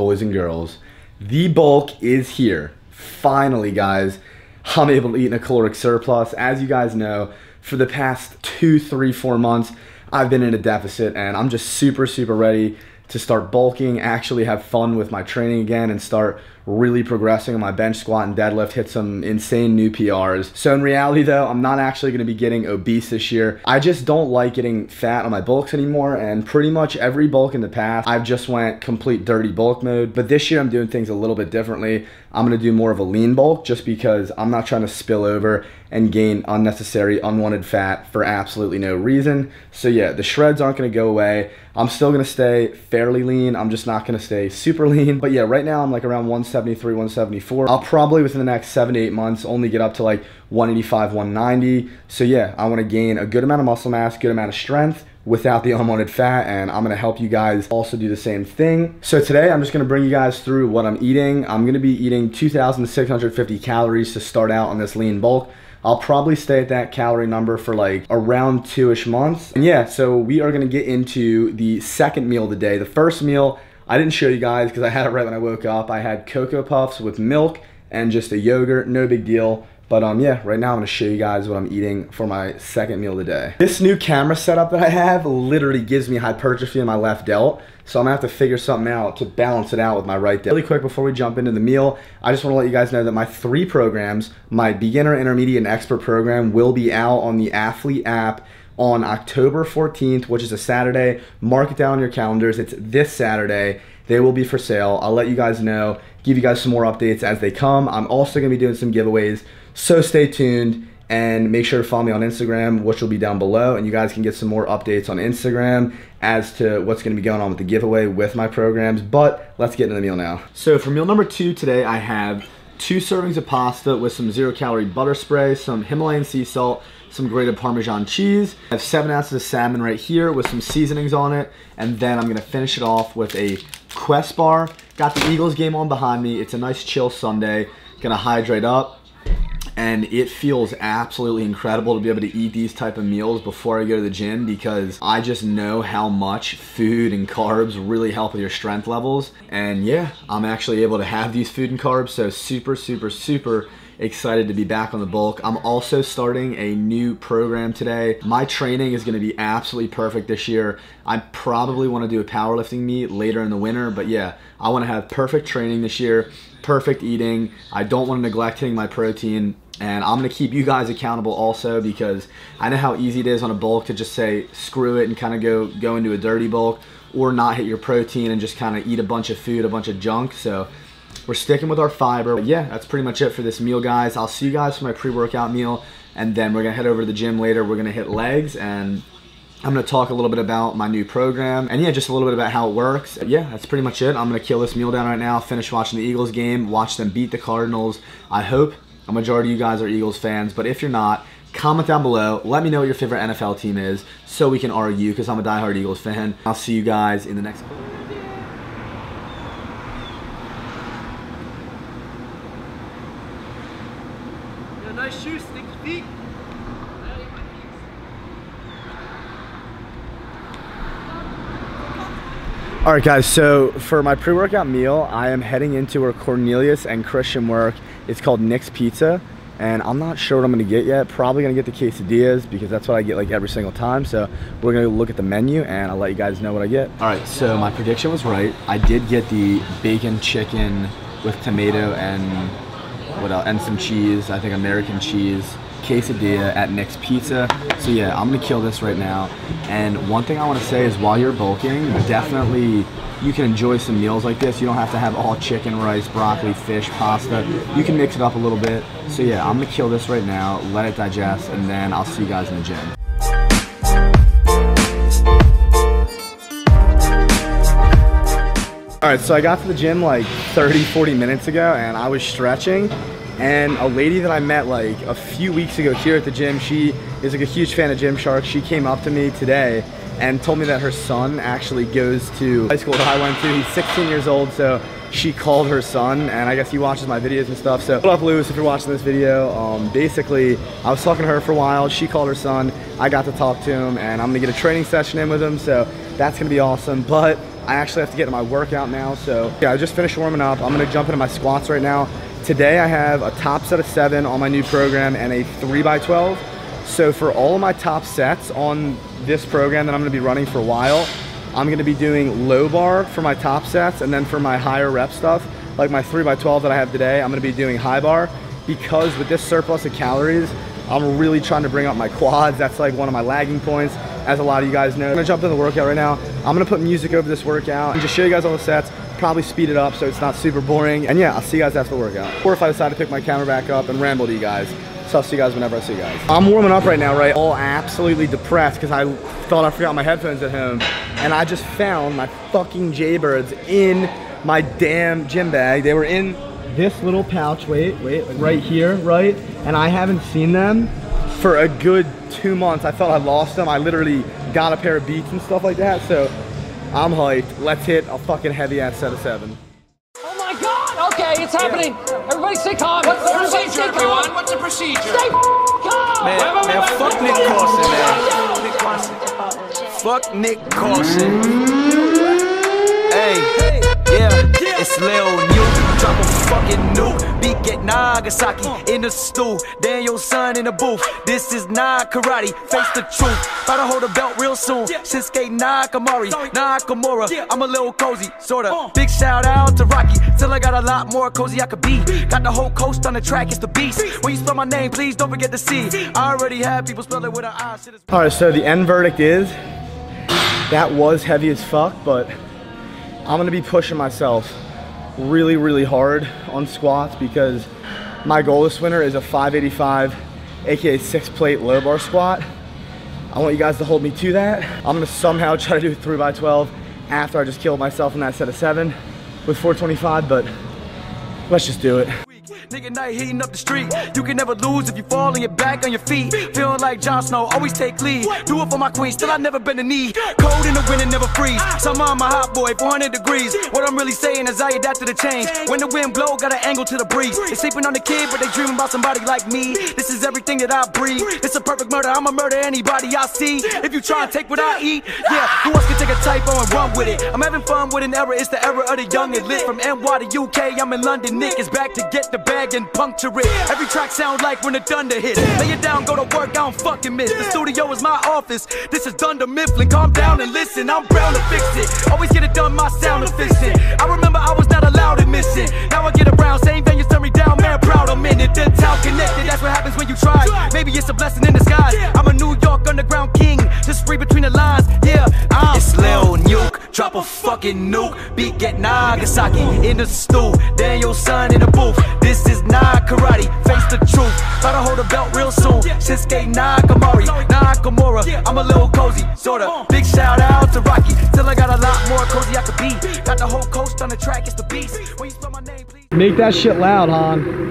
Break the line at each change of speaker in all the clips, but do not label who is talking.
Boys and girls, the bulk is here. Finally, guys, I'm able to eat in a caloric surplus. As you guys know, for the past two, three, four months, I've been in a deficit and I'm just super, super ready to start bulking, actually have fun with my training again, and start really progressing on my bench squat and deadlift, hit some insane new PRs. So in reality though, I'm not actually gonna be getting obese this year. I just don't like getting fat on my bulks anymore and pretty much every bulk in the past, I've just went complete dirty bulk mode. But this year I'm doing things a little bit differently. I'm gonna do more of a lean bulk just because I'm not trying to spill over and gain unnecessary, unwanted fat for absolutely no reason. So yeah, the shreds aren't gonna go away. I'm still gonna stay fairly lean. I'm just not gonna stay super lean. But yeah, right now I'm like around 173, 174. I'll probably within the next seven to eight months only get up to like 185, 190. So yeah, I wanna gain a good amount of muscle mass, good amount of strength, without the unwanted fat and I'm gonna help you guys also do the same thing. So today I'm just gonna bring you guys through what I'm eating. I'm gonna be eating 2,650 calories to start out on this lean bulk. I'll probably stay at that calorie number for like around two-ish months. And yeah, so we are gonna get into the second meal of the day. The first meal, I didn't show you guys because I had it right when I woke up. I had Cocoa Puffs with milk and just a yogurt, no big deal. But um, yeah, right now I'm gonna show you guys what I'm eating for my second meal of the day. This new camera setup that I have literally gives me hypertrophy in my left delt. So I'm gonna have to figure something out to balance it out with my right delt. Really quick before we jump into the meal, I just wanna let you guys know that my three programs, my beginner, intermediate, and expert program will be out on the Athlete app on October 14th, which is a Saturday. Mark it down on your calendars. It's this Saturday. They will be for sale. I'll let you guys know, give you guys some more updates as they come. I'm also gonna be doing some giveaways. So stay tuned and make sure to follow me on Instagram, which will be down below. And you guys can get some more updates on Instagram as to what's going to be going on with the giveaway with my programs. But let's get into the meal now. So for meal number two today, I have two servings of pasta with some zero calorie butter spray, some Himalayan sea salt, some grated Parmesan cheese. I have seven ounces of salmon right here with some seasonings on it. And then I'm gonna finish it off with a Quest bar. Got the Eagles game on behind me. It's a nice chill Sunday. Gonna hydrate up and it feels absolutely incredible to be able to eat these type of meals before I go to the gym because I just know how much food and carbs really help with your strength levels and yeah I'm actually able to have these food and carbs so super super super excited to be back on the bulk. I'm also starting a new program today. My training is gonna be absolutely perfect this year. I probably wanna do a powerlifting meet later in the winter, but yeah, I wanna have perfect training this year, perfect eating. I don't wanna neglect hitting my protein and I'm gonna keep you guys accountable also because I know how easy it is on a bulk to just say screw it and kind of go go into a dirty bulk or not hit your protein and just kind of eat a bunch of food, a bunch of junk. So we're sticking with our fiber. But yeah, that's pretty much it for this meal, guys. I'll see you guys for my pre-workout meal, and then we're gonna head over to the gym later. We're gonna hit legs and I'm gonna talk a little bit about my new program and yeah, just a little bit about how it works. Yeah, that's pretty much it. I'm gonna kill this meal down right now, finish watching the Eagles game, watch them beat the Cardinals. I hope a majority of you guys are Eagles fans, but if you're not, comment down below. Let me know what your favorite NFL team is so we can argue because I'm a diehard Eagles fan. I'll see you guys in the next
nice shoes, sticky feet.
All right, guys, so for my pre-workout meal, I am heading into where Cornelius and Christian work. It's called Nick's Pizza, and I'm not sure what I'm gonna get yet. Probably gonna get the quesadillas because that's what I get like every single time. So we're gonna look at the menu and I'll let you guys know what I get. All right, so my prediction was right. I did get the bacon chicken with tomato and what else, and some cheese, I think American cheese quesadilla at Nick's Pizza. So yeah, I'm gonna kill this right now. And one thing I wanna say is while you're bulking, definitely you can enjoy some meals like this. You don't have to have all chicken, rice, broccoli, fish, pasta. You can mix it up a little bit. So yeah, I'm gonna kill this right now, let it digest, and then I'll see you guys in the gym. All right, so I got to the gym like 30, 40 minutes ago and I was stretching and a lady that I met like a few weeks ago here at the gym, she is like a huge fan of Gymshark. She came up to me today and told me that her son actually goes to high school that I went to. He's 16 years old, so she called her son, and I guess he watches my videos and stuff. So, what up, Lewis, if you're watching this video? Um, basically, I was talking to her for a while. She called her son. I got to talk to him, and I'm gonna get a training session in with him, so that's gonna be awesome. But I actually have to get my workout now. So yeah, I just finished warming up. I'm gonna jump into my squats right now. Today I have a top set of seven on my new program and a three by 12. So for all of my top sets on this program that I'm gonna be running for a while, I'm gonna be doing low bar for my top sets and then for my higher rep stuff, like my three by 12 that I have today, I'm gonna be doing high bar because with this surplus of calories, I'm really trying to bring up my quads. That's like one of my lagging points, as a lot of you guys know. I'm gonna jump in the workout right now. I'm gonna put music over this workout and just show you guys all the sets, probably speed it up so it's not super boring. And yeah, I'll see you guys after the workout. Or if I decide to pick my camera back up and ramble to you guys. So I'll see you guys whenever I see you guys. I'm warming up right now, right? All absolutely depressed because I thought I forgot my headphones at home. And I just found my fucking Jaybirds in my damn gym bag. They were in this little pouch, wait, wait, right here, right? And I haven't seen them for a good two months. I felt I lost them. I literally got a pair of beats and stuff like that. So I'm hyped. Let's hit a fucking heavy ass set of seven.
Oh my god! Okay, it's happening. Everybody stay calm. What's the
Everybody
procedure, everyone?
calm. What's the procedure?
Stay calm.
Man,
Wait, wait,
man,
wait,
fuck Nick
wait, wait,
Carson, man.
wait, wait.
Nick Carson. Fuck Nick Carson. Hey, yeah, it's Lil New. Drop a fucking nuke. Beat get Nagasaki in the stew. Daniel-san in the booth. This is not karate. Face the truth. About to hold a belt real soon. Shinsuke Nakamori, Nakamura. I'm a little cozy, sorta. Big shout out to Rocky. Till I got a lot more cozy I could be. Got the whole coast on the track. It's the beast. When you spell my name, please don't forget the C. I already have people spell it with an I. Shit is
All right, so the end verdict is that was heavy as fuck, but I'm gonna be pushing myself really, really hard on squats because my goal this winter is a 585, aka six plate low bar squat. I want you guys to hold me to that. I'm gonna somehow try to do three by 12 after I just killed myself in that set of seven with 425, but let's just do it.
Nigga night heating up the street. You can never lose if you fall on your back on your feet. Feeling like Jon Snow, always take lead. Do it for my queen, still I never been a knee. Cold in the wind and never freeze. Summer I'm a hot boy, 400 degrees. What I'm really saying is I adapt to the change. When the wind blow, got an angle to the breeze. They sleeping on the kid, but they dreaming about somebody like me. This is everything that I breathe. It's a perfect murder. I'ma murder anybody I see. If you try and take what I eat, yeah, who else can take typo and run with it? I'm having fun with an era. It's the era of the young and lit. From NY to UK, I'm in London. Nick is back to get the bag and puncture it. Every track sound like when the thunder hits. Lay it down, go to work, I don't fucking miss. The studio is my office. This is Dunder Mifflin. Calm down and listen. I'm brown to fix it. Always get it done, my sound efficient. I remember I was not allowed in mission. Now I get around, same venues turn me down, man. Proud I'm in it. The town connected. That's what happens when you try. Maybe it's a blessing in disguise. I'm a New York underground king. Just free between the lines. Yeah, I'm. Drop a fucking nuke. Beat get Nagasaki in the stew. Daniel-san in the booth. This is not karate. Face the truth. About to hold a belt real soon. Shinsuke Nakamori, Nakamura. I'm a little cozy, sorta. Big shout out to Rocky. Till I got a lot more cozy I could be. Got the whole coast on the track. It's the beast. When you spell my name, please.
Make that shit loud, Han.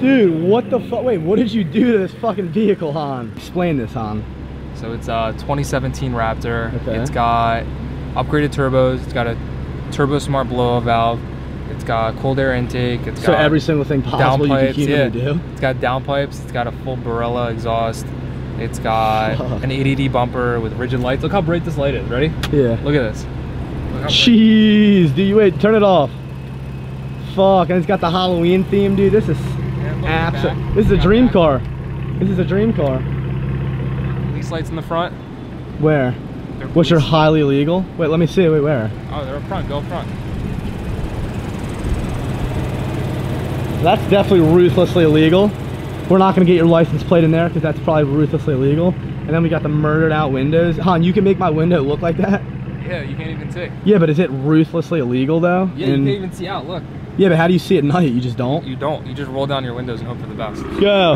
Dude, what the fuck? Wait, what did you do to this fucking vehicle, Han? Explain this, Han.
So it's a 2017 Raptor.
Okay.
It's got upgraded turbos. It's got a turbo smart blow valve. It's got cold air intake. It's
So
got
every single thing possible you could
downpipes. Yeah.
do.
It's got downpipes. It's got a full Borla exhaust. It's got
Fuck.
an 880 bumper with rigid lights. Look how bright this light is. Ready?
Yeah.
Look at this. Look
Jeez, dude, you wait, turn it off. Fuck, and it's got the Halloween theme, dude. This is
Yeah, look at the
absolute.
back.
This is a dream car. This is a dream car.
Police lights in the front.
Where? Which are highly illegal. Wait, let me see. Wait, where?
Oh, they're up front. Go up front.
That's definitely ruthlessly illegal. We're not gonna get your license plate in there because that's probably ruthlessly illegal. And then we got the murdered out windows. Han, you can make my window look like that.
Yeah, you can't even see.
Yeah, but is it ruthlessly illegal though?
Yeah, you can't even see out. Look.
yeah, but how do you see at night? You just don't.
You don't. You just roll down your windows and hope for the best.
Go.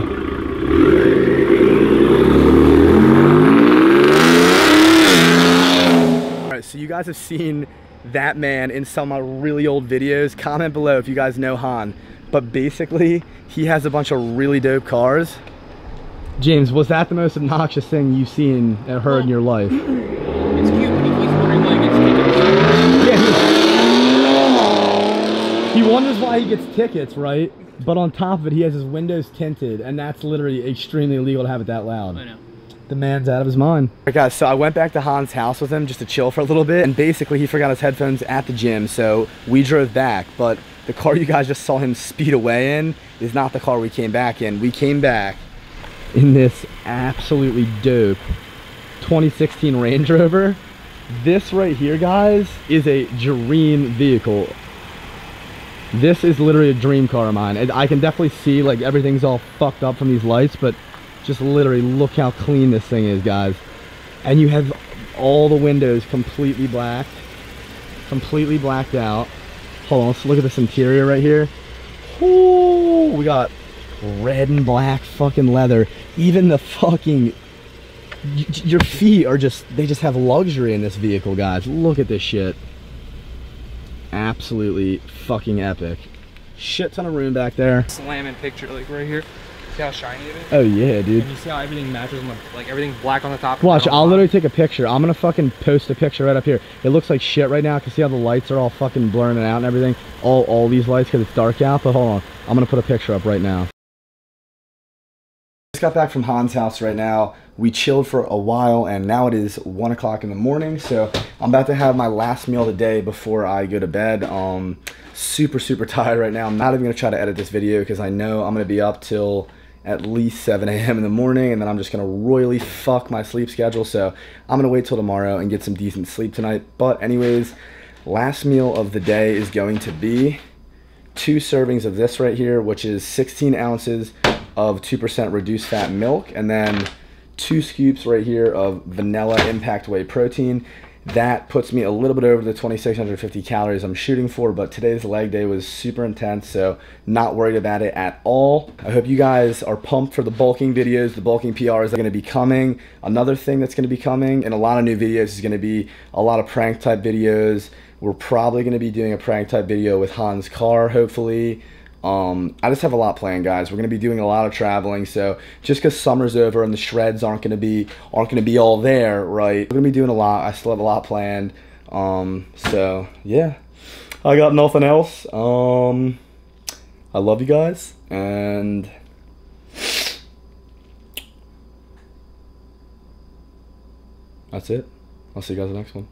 All right, so you guys have seen that man in some of my really old videos. Comment below if you guys know Han. But basically, he has a bunch of really dope cars. James, was that the most obnoxious thing you've seen or heard in your life?
It's cute, but he's wondering why he gets tickets.
Yeah, he, he wonders why he gets tickets, right? But on top of it, he has his windows tinted, and that's literally extremely illegal to have it that loud.
I know.
The man's out of his mind. Alright guys, so I went back to Han's house with him just to chill for a little bit, and basically he forgot his headphones at the gym, so we drove back, but the car you guys just saw him speed away in is not the car we came back in. We came back in this absolutely dope 2016 Range Rover. This right here, guys, is a dream vehicle. This is literally a dream car of mine. I can definitely see like everything's all fucked up from these lights, but just literally look how clean this thing is, guys. And you have all the windows completely blacked, completely blacked out. Hold on, let's look at this interior right here. Ooh, we got red and black fucking leather. Even the fucking your feet are just they just have luxury in this vehicle, guys. Look at this shit. Absolutely fucking epic. Shit ton of room back there.
Slamming picture, like right here. See how shiny it is?
Oh yeah, dude.
And you see how everything matches on the, like everything's black on the top.
Watch, I'll literally take a picture. I'm gonna fucking post a picture right up here. It looks like shit right now. I can see how the lights are all fucking blurring it out and everything. All all these lights because it's dark out. But hold on, I'm gonna put a picture up right now. Just got back from Han's house right now. We chilled for a while and now it is one o'clock in the morning. So I'm about to have my last meal of the day before I go to bed. Um, super, super tired right now. I'm not even gonna try to edit this video because I know I'm gonna be up till at least 7 a.m. in the morning and then I'm just gonna royally fuck my sleep schedule. So I'm gonna wait till tomorrow and get some decent sleep tonight. But anyways, last meal of the day is going to be two servings of this right here, which is 16 ounces of 2% reduced fat milk, and then two scoops right here of vanilla impact whey protein. That puts me a little bit over the 2650 calories I'm shooting for, but today's leg day was super intense, so not worried about it at all. I hope you guys are pumped for the bulking videos. The bulking PRs are gonna be coming. Another thing that's gonna be coming, and a lot of new videos is gonna be a lot of prank type videos. We're probably gonna be doing a prank type video with Han's car, hopefully. Um, I just have a lot planned, guys. We're gonna be doing a lot of traveling, so just because summer's over and the shreds aren't gonna be aren't gonna be all there, right? We're gonna be doing a lot. I still have a lot planned. Um, so yeah, I got nothing else. Um, I love you guys, and that's it. I'll see you guys the next one.